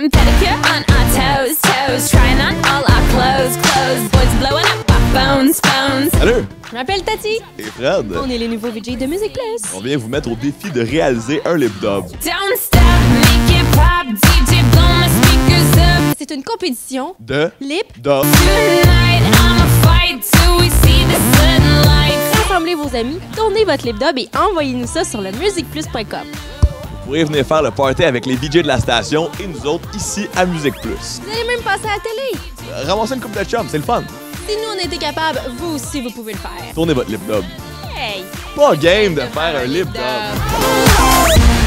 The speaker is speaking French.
manicure, pedicure on our toes, toes. Trying on all our clothes, clothes. Boys blowing up our phones, phones. Salut! Je m'appelle Tati. Et Fred, On est les nouveaux VJ de Musique Plus. on vient vous mettre au défi de réaliser un lip dub. Don't stop, make it pop. DJ blow my speakers up. C'est une compétition De lip. dub. Tonight I'ma fight till we see the sunlight. Rassemblez vos amis, tournez votre lip dub et envoyez-nous ça sur le musicplus.com. Vous pourrez venir faire le party avec les DJ de la station et nous autres ici à Musique Plus. Vous allez même passer à la télé. Euh, Ramasser une coupe de chum, c'est le fun. Si nous on était capable, vous aussi vous pouvez le faire. Tournez votre lip dub. Hey! Pas game de faire un lip dub.